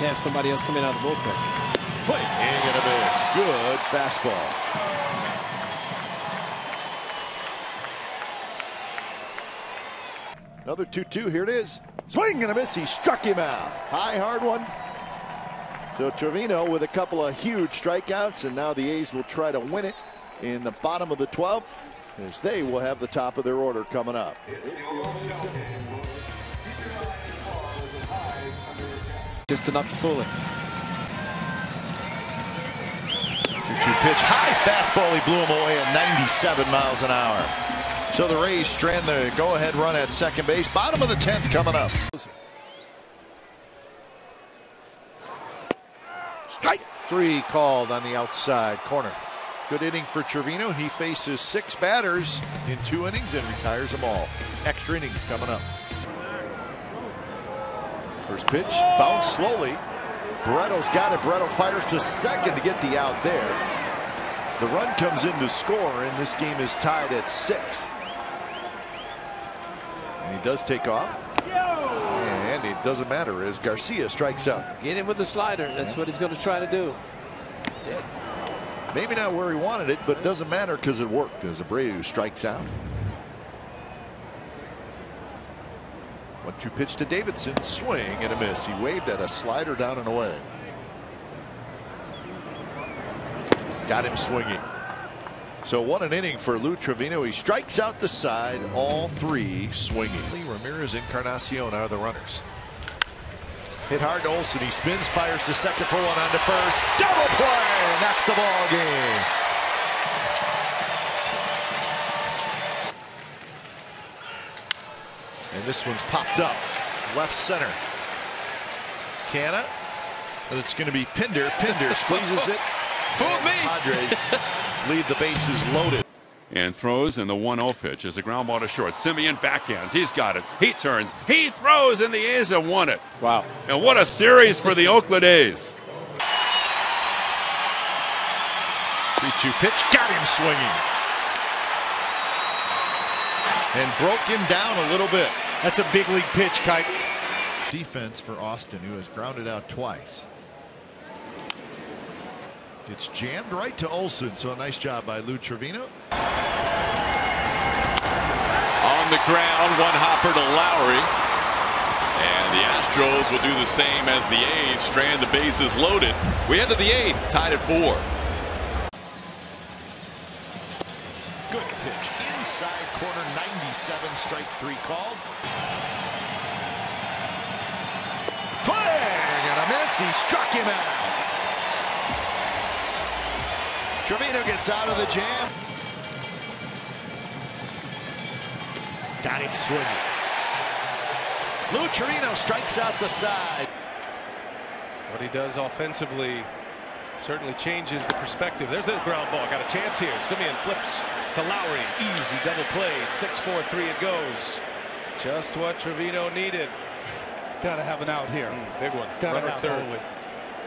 to have somebody else come in out of the bullpen. Swing and a miss. Good fastball. Another 2-2. Here it is. Swing and a miss. He struck him out. High, hard one. So Trivino with a couple of huge strikeouts, and now the A's will try to win it in the bottom of the 12th as they will have the top of their order coming up. Just enough to fool him. 2 pitch, high fastball. He blew him away at 97 miles an hour. So the Rays strand the go-ahead run at second base. Bottom of the 10th coming up. Strike three called on the outside corner. Good inning for Trivino. He faces six batters in two innings and retires them all. Extra innings coming up. First pitch, bounce slowly. Barreto's got it. Barreto fires to second to get the out there. The run comes in to score, and this game is tied at six. And he does take off. And it doesn't matter as Garcia strikes out. Get him with the slider. That's what he's going to try to do. Maybe not where he wanted it, but it doesn't matter because it worked as Abreu strikes out. One two pitch to Davidson. Swing and a miss. He waved at a slider down and away. Got him swinging. So what an inning for Lou Trivino. He strikes out the side, all three swinging. Ramirez Encarnacion are the runners. Hit hard to Olson. He spins, fires to second for one on to first. Double play. And that's the ball game. And this one's popped up. Left center. Canha. And it's going to be Pinder. Pinder squeezes it. Fooled me. Padres leave the bases loaded. And throws in the 1-0 pitch as a ground ball to short. Semien backhands. He's got it. He turns. He throws, and the A's have won it. Wow. And what a series for the Oakland A's. 3-2 pitch. Got him swinging. And broke him down a little bit. That's a big league pitch, Kite. Defense for Austin, who has grounded out twice. It's jammed right to Olson, so a nice job by Lou Trivino. On the ground, one hopper to Lowrie. And the Astros will do the same as the A's, strand the bases loaded. We head to the eighth, tied at four. Good pitch. Inside corner 97, strike three called. Swing and a miss. He struck him out. Trivino gets out of the jam. Got him swinging. Lou Trivino strikes out the side. What he does offensively certainly changes the perspective. There's a ground ball. Got a chance here. Semien flips to Lowrie. Easy double play. 6-4-3 it goes. Just what Trivino needed. Got to have an out here. Mm, big one. Got to Runner have third.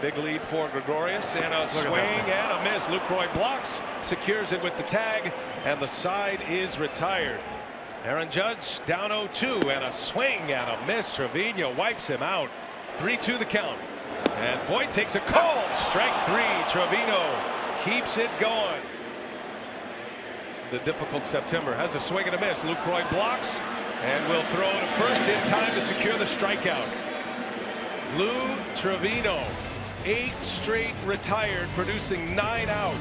Big lead for Gregorius and a swing and a miss. Lucroy blocks, secures it with the tag, and the side is retired. Aaron Judge down 0-2 and a swing and a miss. Trivino wipes him out. 3-2 the count. And Voit takes a call. Strike three. Trivino keeps it going. The difficult September has a swing and a miss. Lucroy blocks and will throw to first in time to secure the strikeout. Lou Trivino eight straight retired, producing nine outs.